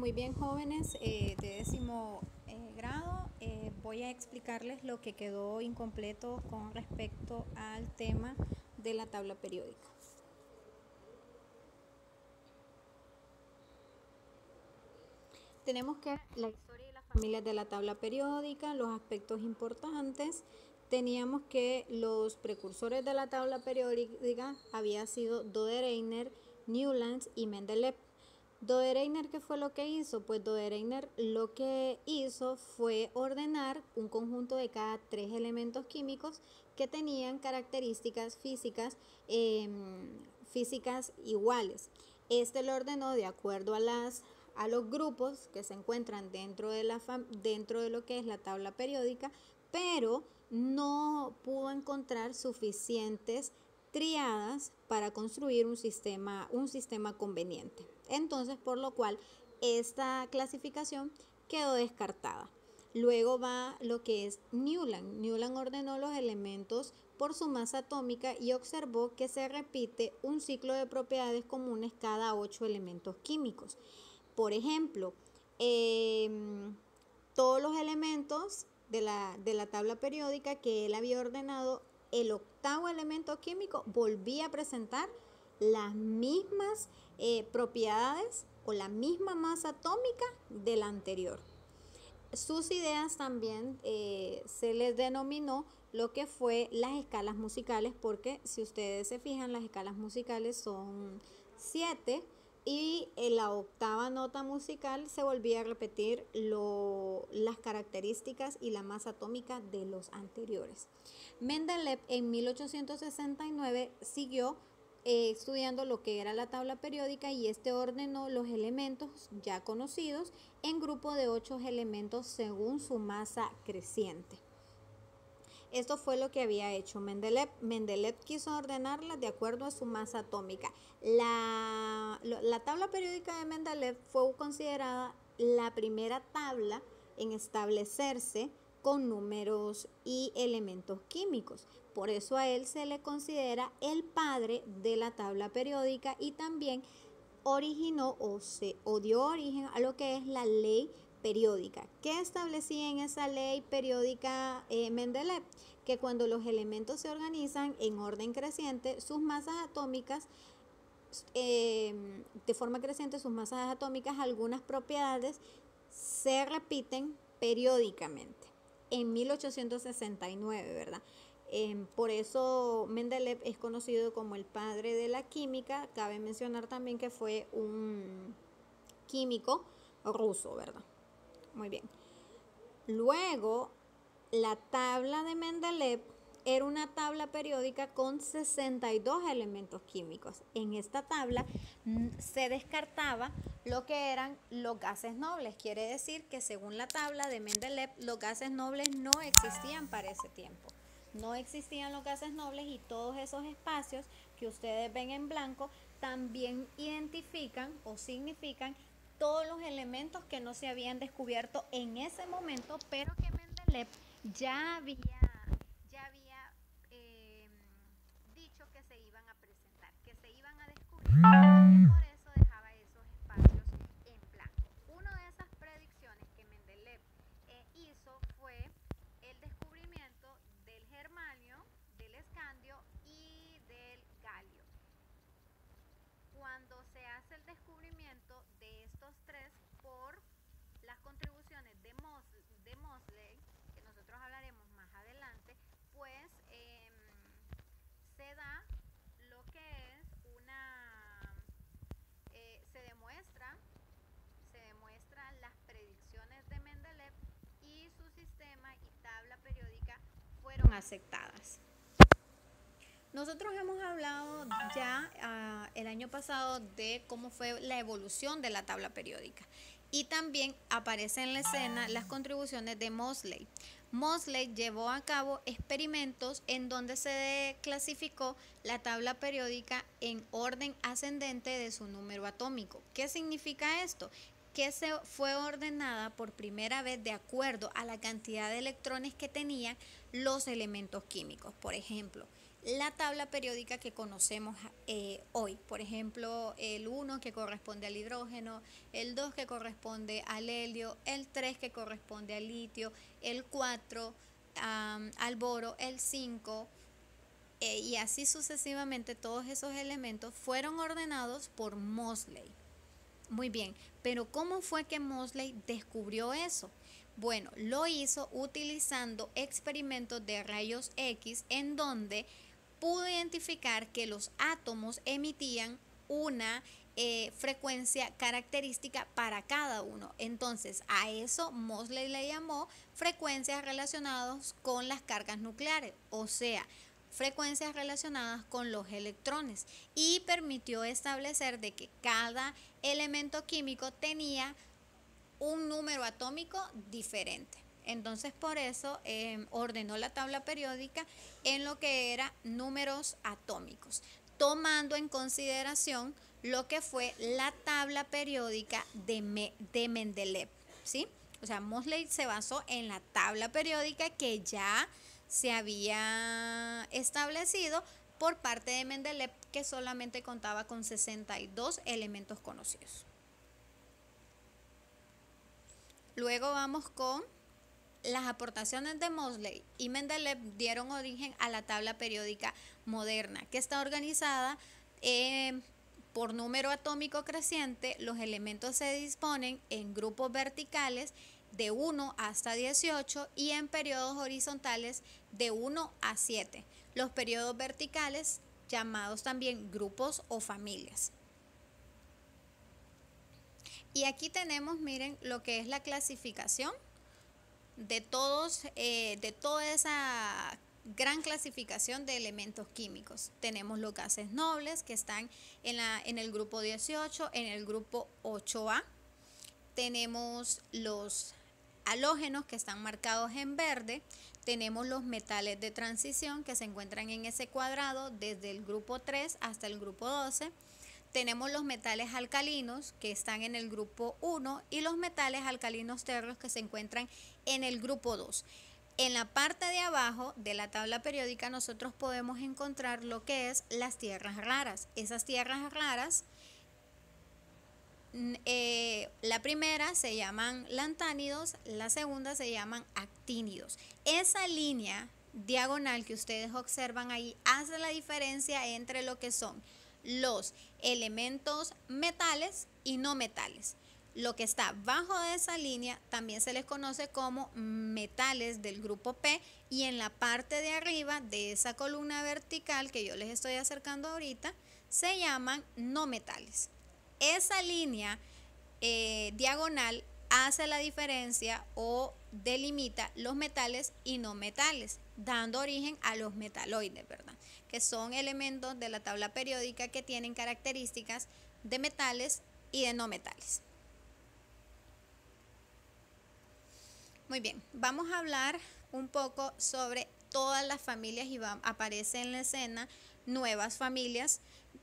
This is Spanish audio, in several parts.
muy bien jóvenes eh, de décimo eh, grado, eh, voy a explicarles lo que quedó incompleto con respecto al tema de la tabla periódica. Tenemos que la historia y las familias de la tabla periódica, los aspectos importantes, teníamos que los precursores de la tabla periódica había sido Dodereiner, Newlands y Mendeleev. Dodereiner, ¿qué fue lo que hizo? Pues Dodereiner lo que hizo fue ordenar un conjunto de cada tres elementos químicos que tenían características físicas, em, físicas iguales. Este lo ordenó de acuerdo a, las, a los grupos que se encuentran dentro de, la dentro de lo que es la tabla periódica, pero no pudo encontrar suficientes triadas para construir un sistema, un sistema conveniente. Entonces, por lo cual, esta clasificación quedó descartada. Luego va lo que es Newland. Newland ordenó los elementos por su masa atómica y observó que se repite un ciclo de propiedades comunes cada ocho elementos químicos. Por ejemplo, em, todos los elementos de la, de la tabla periódica que él había ordenado, el octavo elemento químico volvía a presentar las mismas eh, propiedades o la misma masa atómica del anterior. Sus ideas también eh, se les denominó lo que fue las escalas musicales, porque si ustedes se fijan, las escalas musicales son siete y en la octava nota musical se volvía a repetir las características y la masa atómica de los anteriores. Mendeleev en 1869 siguió eh, estudiando lo que era la tabla periódica y este ordenó los elementos ya conocidos en grupo de ocho elementos según su masa creciente. Esto fue lo que había hecho Mendeleev. Mendeleev quiso ordenarlas de acuerdo a su masa atómica. La, la tabla periódica de Mendeleev fue considerada la primera tabla en establecerse con números y elementos químicos. Por eso a él se le considera el padre de la tabla periódica y también originó o, se, o dio origen a lo que es la ley periódica. ¿Qué establecía en esa ley periódica eh, Mendeleev? Que cuando los elementos se organizan en orden creciente, sus masas atómicas, em, de forma creciente, sus masas atómicas, algunas propiedades se repiten periódicamente. En 1869, ¿verdad? Em, por eso Mendeleev es conocido como el padre de la química. Cabe mencionar también que fue un químico ruso, ¿verdad? Muy bien. Luego, la tabla de Mendeleev era una tabla periódica con 62 elementos químicos. En esta tabla mm, se descartaba lo que eran los gases nobles. Quiere decir que según la tabla de Mendeleev, los gases nobles no existían para ese tiempo. No existían los gases nobles y todos esos espacios que ustedes ven en blanco también identifican o significan todos los elementos que no se habían descubierto en ese momento, pero que Mendeleev ya había, ya em, dicho que se iban a presentar, que se iban a descubrir. Y por eso dejaba esos espacios en blanco. Una de esas predicciones que Mendeleev eh, hizo fue el descubrimiento del germanio, del escandio y del galio. Cuando se hace el descubrimiento de estos tres por las contribuciones de, Mosley, que nosotros hablaremos más adelante, pues em, se da lo que es una, eh, se demuestra, se demuestran las predicciones de Mendeleev y su sistema y tabla periódica aceptadas. Nosotros hemos hablado ya uh, el año pasado de cómo fue la evolución de la tabla periódica y también aparecen en la escena las contribuciones de Mosley. Mosley llevó a cabo experimentos en donde se clasificó la tabla periódica en orden ascendente de su número atómico. ¿Qué significa esto? Que se fue ordenada por primera vez de acuerdo a la cantidad de electrones que tenían los elementos químicos. Por ejemplo, la tabla periódica que conocemos eh, hoy. Por ejemplo, el 1 que corresponde al hidrógeno, el 2 que corresponde al helio, el 3 que corresponde al litio, el 4 al boro, el 5 eh, y así sucesivamente todos esos elementos fueron ordenados por Mosley. Muy bien, pero ¿cómo fue que Mosley descubrió eso? Bueno, lo hizo utilizando experimentos de rayos X en donde pudo identificar que los átomos emitían una eh, frecuencia característica para cada uno. Entonces, a eso Mosley le llamó frecuencias relacionadas con las cargas nucleares, o sea, frecuencias relacionadas con los electrones y permitió establecer de que cada elemento químico tenía un número atómico diferente. Entonces por eso em, ordenó la tabla periódica en lo que era números atómicos, tomando en consideración lo que fue la tabla periódica de, de Mendeleev. ¿sí? O sea, Mosley se basó en la tabla periódica que ya se había establecido por parte de Mendeleev, que solamente contaba con 62 elementos conocidos. Luego vamos con las aportaciones de Mosley y Mendeleev dieron origen a la tabla periódica moderna, que está organizada eh, por número atómico creciente. Los elementos se disponen en grupos verticales de 1 hasta 18 y en periodos horizontales de 1 a 7. Los periodos verticales llamados también grupos o familias. Y aquí tenemos, miren, lo que es la clasificación de todos, eh, de toda esa gran clasificación de elementos químicos. Tenemos los gases nobles que están en, la, en el grupo 18, en el grupo 8A. Tenemos los halógenos que están marcados en verde. Tenemos los metales de transición que se encuentran en ese cuadrado desde el grupo 3 hasta el grupo 12 tenemos los metales alcalinos que están en el grupo 1 y los metales alcalinos terros que se encuentran en el grupo 2. En la parte de abajo de la tabla periódica nosotros podemos encontrar lo que es las tierras raras. Esas tierras raras, eh, la primera se llaman lantánidos, la segunda se llaman actínidos. Esa línea diagonal que ustedes observan ahí hace la diferencia entre lo que son los elementos metales y no metales. Lo que está bajo de esa línea también se les conoce como metales del grupo P y en la parte de arriba de esa columna vertical que yo les estoy acercando ahorita se llaman no metales. Esa línea eh, diagonal hace la diferencia o delimita los metales y no metales, dando origen a los metaloides, ¿verdad? que son elementos de la tabla periódica que tienen características de metales y de no metales. Muy bien, vamos a hablar un poco sobre todas las familias y va, aparece en la escena nuevas familias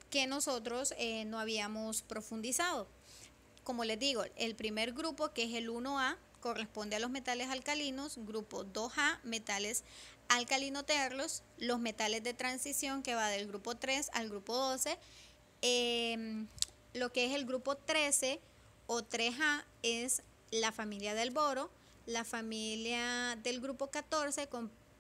que nosotros eh, no habíamos profundizado. Como les digo, el primer grupo, que es el 1A, corresponde a los metales alcalinos, grupo 2A, metales alcalinoterlos, los metales de transición que va del grupo 3 al grupo 12, em, lo que es el grupo 13 o 3A es la familia del boro, la familia del grupo 14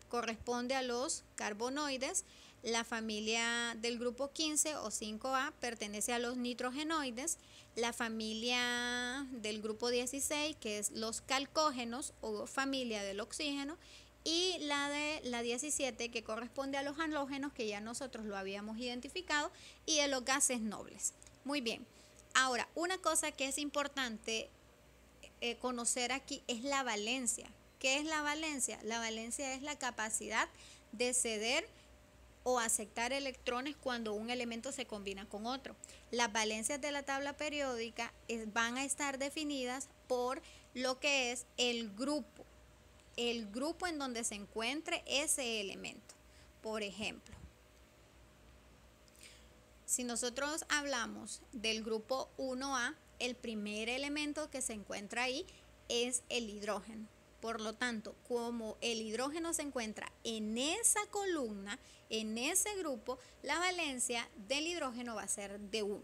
corresponde a los carbonoides, la familia del grupo 15 o 5A pertenece a los nitrogenoides, la familia del grupo 16 que es los calcógenos o familia del oxígeno y la de la 17 que corresponde a los halógenos que ya nosotros lo habíamos identificado y de los gases nobles. Muy bien. Ahora, una cosa que es importante eh, conocer aquí es la valencia. ¿Qué es la valencia? La valencia es la capacidad de ceder o aceptar electrones cuando un elemento se combina con otro. Las valencias de la tabla periódica van a estar definidas por lo que es el grupo el grupo en donde se encuentre ese elemento. Por ejemplo, si nosotros hablamos del grupo 1A, el primer elemento que se encuentra ahí es el hidrógeno. Por lo tanto, como el hidrógeno se encuentra en esa columna, en ese grupo, la valencia del hidrógeno va a ser de 1.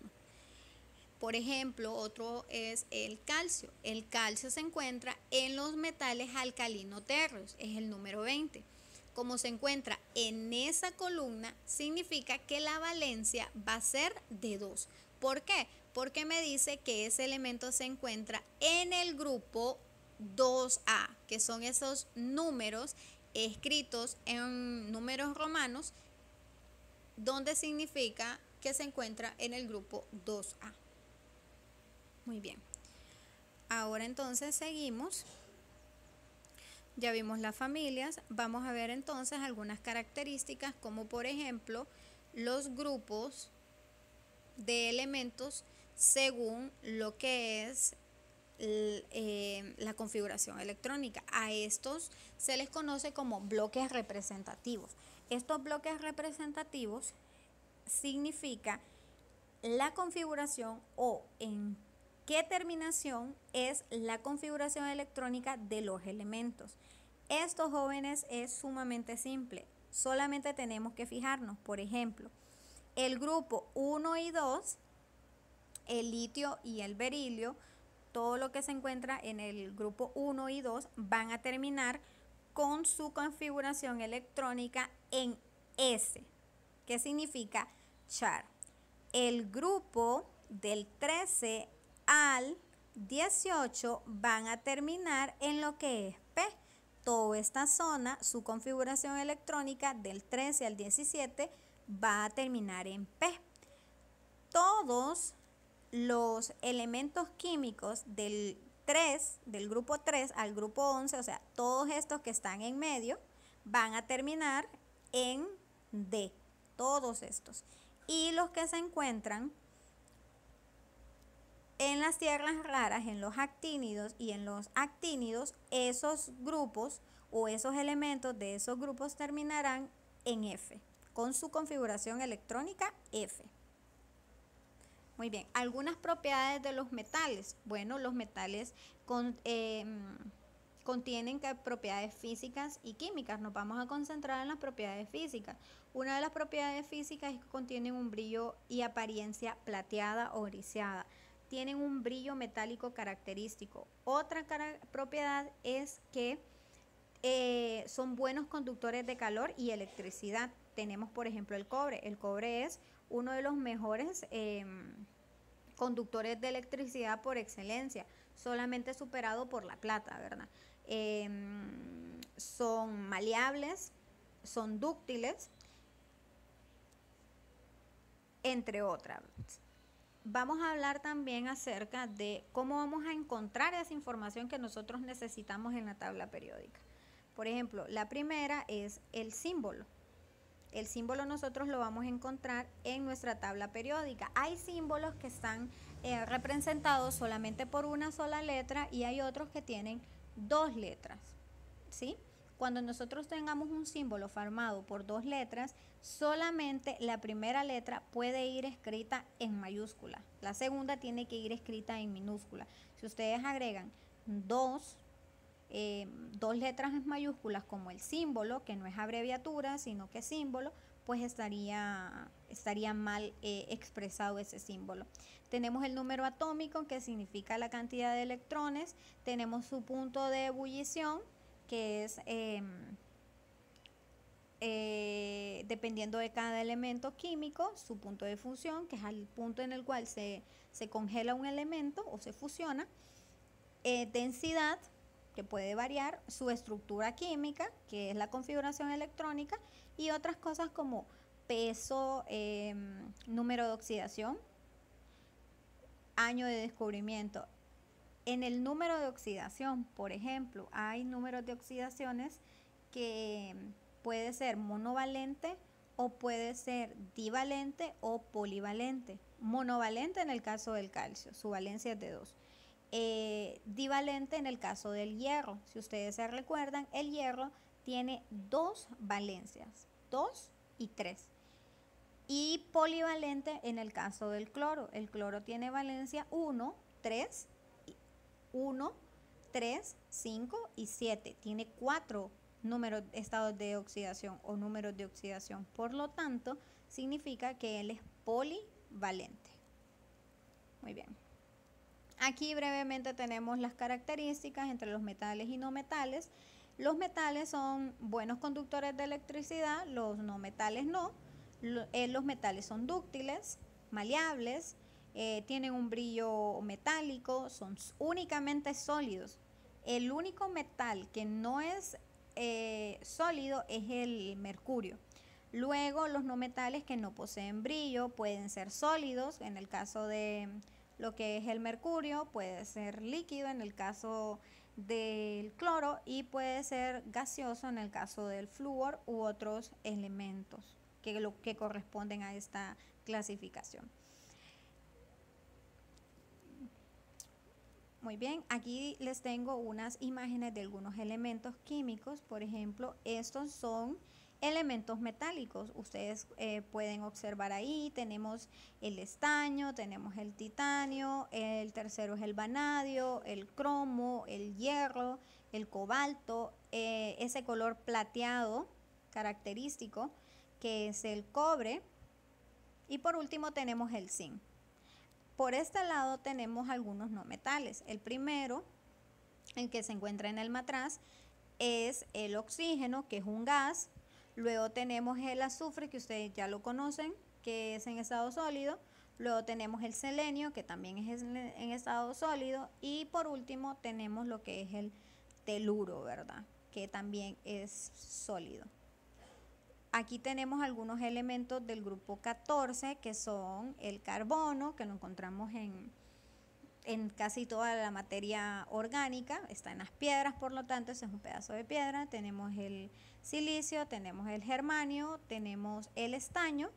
Por ejemplo, otro es el calcio. El calcio se encuentra en los metales alcalino-térreos, es el número 20. Como se encuentra en esa columna, significa que la valencia va a ser de 2. ¿Por qué? Porque me dice que ese elemento se encuentra en el grupo 2A, que son esos números escritos en números romanos, donde significa que se encuentra en el grupo 2A. Muy bien. Ahora entonces seguimos. Ya vimos las familias. Vamos a ver entonces algunas características como por ejemplo los grupos de elementos según lo que es eh, la configuración electrónica. A estos se les conoce como bloques representativos. Estos bloques representativos significa la configuración o en qué terminación es la configuración electrónica de los elementos. Estos jóvenes es sumamente simple. Solamente tenemos que fijarnos, por ejemplo, el grupo 1 y 2, el litio y el berilio, todo lo que se encuentra en el grupo 1 y 2 van a terminar con su configuración electrónica en S, que significa char. El grupo del 13 al 18 van a terminar en lo que es P. Toda esta zona, su configuración electrónica del 13 al 17 va a terminar en P. Todos los elementos químicos del 3, del grupo 3 al grupo 11, o sea, todos estos que están en medio, van a terminar en D, todos estos. Y los que se encuentran en las tierras raras, en los actínidos y en los actínidos, esos grupos o esos elementos de esos grupos terminarán en F, con su configuración electrónica F. Muy bien, algunas propiedades de los metales. Bueno, los metales em, contienen propiedades físicas y químicas. Nos vamos a concentrar en las propiedades físicas. Una de las propiedades físicas es que contienen un brillo y apariencia plateada o griseada. Tienen un brillo metálico característico. Otra propiedad es que eh, son buenos conductores de calor y electricidad. Tenemos, por ejemplo, el cobre. El cobre es uno de los mejores em, conductores de electricidad por excelencia, solamente superado por la plata, ¿verdad? Em, son maleables, son dúctiles, entre otras. Vamos a hablar también acerca de cómo vamos a encontrar esa información que nosotros necesitamos en la tabla periódica. Por ejemplo, la primera es el símbolo. El símbolo nosotros lo vamos a encontrar en nuestra tabla periódica. Hay símbolos que están eh, representados solamente por una sola letra y hay otros que tienen dos letras. ¿Sí? Cuando nosotros tengamos un símbolo formado por dos letras, solamente la primera letra puede ir escrita en mayúscula. La segunda tiene que ir escrita en minúscula. Si ustedes agregan dos eh, dos letras mayúsculas como el símbolo, que no es abreviatura, sino que símbolo, pues estaría, estaría mal eh, expresado ese símbolo. Tenemos el número atómico, que significa la cantidad de electrones. Tenemos su punto de ebullición, que es em, eh, dependiendo de cada elemento químico, su punto de fusión, que es el punto en el cual se, se congela un elemento o se fusiona. densidad, que puede variar, su estructura química, que es la configuración electrónica, y otras cosas como peso, em, número de oxidación, año de descubrimiento. En el número de oxidación, por ejemplo, hay números de oxidaciones que puede ser monovalente o puede ser divalente o polivalente. Monovalente en el caso del calcio, su valencia es de 2 eh, divalente en el caso del hierro. Si ustedes se recuerdan, el hierro tiene dos valencias, dos y tres. Y polivalente en el caso del cloro. El cloro tiene valencia 1, 3, 1, 3, 5 y 7. Tiene cuatro números, estados de oxidación o números de oxidación. Por lo tanto, significa que él es polivalente. Muy bien. Aquí brevemente tenemos las características entre los metales y no metales. Los metales son buenos conductores de electricidad, los no metales no. Eh, los metales son dúctiles, maleables, eh, tienen un brillo metálico, son únicamente sólidos. El único metal que no es eh, sólido es el mercurio. Luego los no metales que no poseen brillo pueden ser sólidos, en el caso de lo que es el mercurio, puede ser líquido en el caso del cloro y puede ser gaseoso en el caso del flúor u otros elementos que, lo, que corresponden a esta clasificación. Muy bien, aquí les tengo unas imágenes de algunos elementos químicos. Por ejemplo, estos son elementos metálicos. Ustedes eh, pueden observar ahí, tenemos el estaño, tenemos el titanio, el tercero es el vanadio, el cromo, el hierro, el cobalto, eh, ese color plateado característico que es el cobre. Y por último tenemos el zinc. Por este lado tenemos algunos no metales. El primero, el que se encuentra en el matraz, es el oxígeno, que es un gas. Luego tenemos el azufre, que ustedes ya lo conocen, que es en estado sólido. Luego tenemos el selenio, que también es en estado sólido. Y por último tenemos lo que es el teluro, ¿verdad? Que también es sólido. Aquí tenemos algunos elementos del grupo 14 que son el carbono, que lo encontramos en, en casi toda la materia orgánica, está en las piedras, por lo tanto, ese es un pedazo de piedra. Tenemos el silicio, tenemos el germanio, tenemos el estaño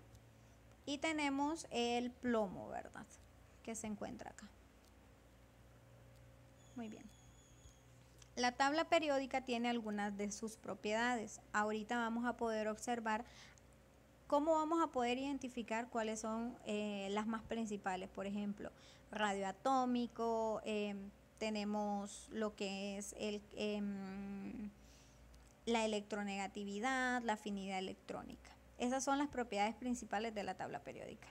y tenemos el plomo, ¿verdad? Que se encuentra acá. Muy bien. La tabla periódica tiene algunas de sus propiedades. Ahorita vamos a poder observar cómo vamos a poder identificar cuáles son eh, las más principales. Por ejemplo, radioatómico, em, tenemos lo que es el, em, la electronegatividad, la afinidad electrónica. Esas son las propiedades principales de la tabla periódica.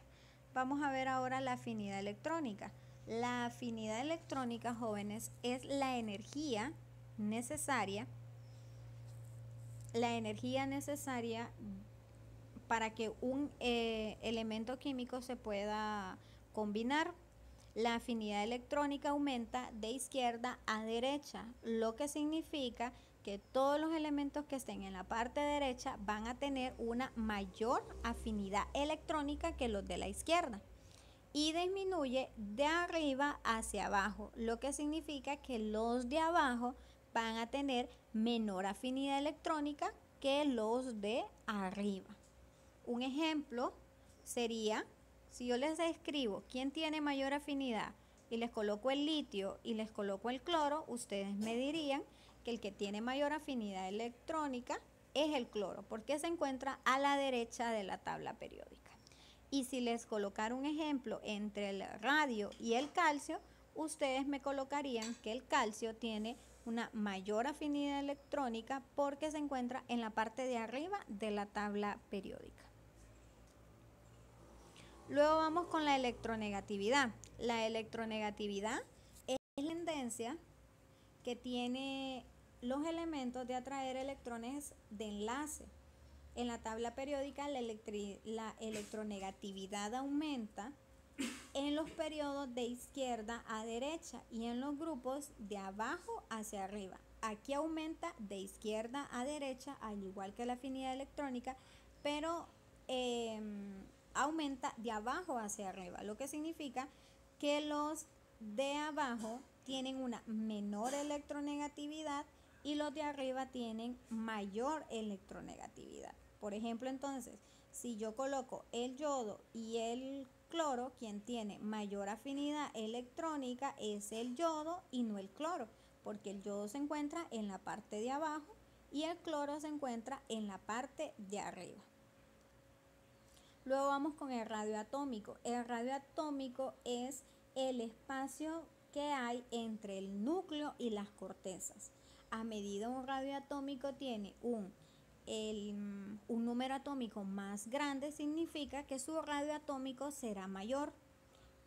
Vamos a ver ahora la afinidad electrónica. La afinidad electrónica, jóvenes, es la energía necesaria, la energía necesaria para que un eh, elemento químico se pueda combinar. La afinidad electrónica aumenta de izquierda a derecha, lo que significa que todos los elementos que estén en la parte derecha van a tener una mayor afinidad electrónica que los de la izquierda y disminuye de arriba hacia abajo, lo que significa que los de abajo van a tener menor afinidad electrónica que los de arriba. Un ejemplo sería, si yo les escribo quién tiene mayor afinidad y les coloco el litio y les coloco el cloro, ustedes me dirían que el que tiene mayor afinidad electrónica es el cloro, porque se encuentra a la derecha de la tabla periódica. Y si les colocara un ejemplo entre el radio y el calcio, ustedes me colocarían que el calcio tiene una mayor afinidad electrónica porque se encuentra en la parte de arriba de la tabla periódica. Luego vamos con la electronegatividad. La electronegatividad es la tendencia que tiene los elementos de atraer electrones de enlace. En la tabla periódica la, electronegatividad aumenta en los periodos de izquierda a derecha y en los grupos de abajo hacia arriba. Aquí aumenta de izquierda a derecha, al igual que la afinidad electrónica, pero em, aumenta de abajo hacia arriba, lo que significa que los de abajo tienen una menor electronegatividad y los de arriba tienen mayor electronegatividad. Por ejemplo, entonces, si yo coloco el yodo y el cloro, quien tiene mayor afinidad electrónica es el yodo y no el cloro, porque el yodo se encuentra en la parte de abajo y el cloro se encuentra en la parte de arriba. Luego vamos con el radioatómico. El radioatómico es el espacio que hay entre el núcleo y las cortezas. A medida un radioatómico tiene un, un número atómico más grande, significa que su radioatómico será mayor.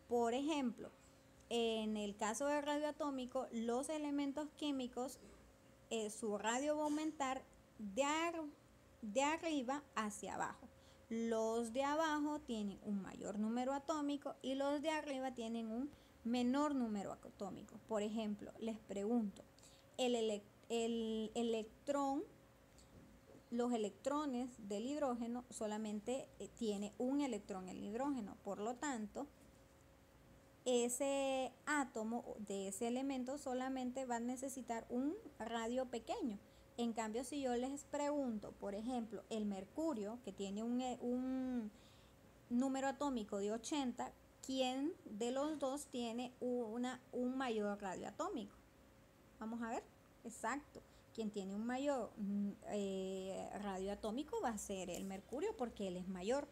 Por ejemplo, en el caso del radioatómico, los elementos químicos, eh, su radio va a aumentar de, de arriba hacia abajo. Los de abajo tienen un mayor número atómico y los de arriba tienen un menor número atómico. Por ejemplo, les pregunto, el, el electrón, los electrones del hidrógeno solamente eh, tiene un electrón el hidrógeno, por lo tanto, ese átomo de ese elemento solamente va a necesitar un radio pequeño. En cambio, si yo les pregunto, por ejemplo, el mercurio, que tiene un, eh, un número atómico de 80, ¿quién de los dos tiene una, un mayor radio atómico? Vamos a ver. Exacto. Quien tiene un mayor mm, eh, radio atómico va a ser el mercurio porque él es mayor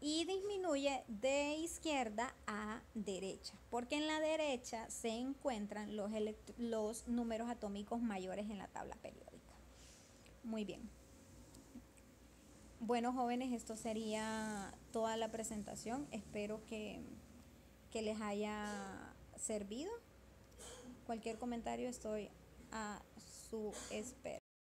y disminuye de izquierda a derecha, porque en la derecha se encuentran los, los números atómicos mayores en la tabla periódica. Muy bien. Bueno, jóvenes, esto sería toda la presentación. Espero que, que les haya servido. Cualquier comentario estoy a su espera.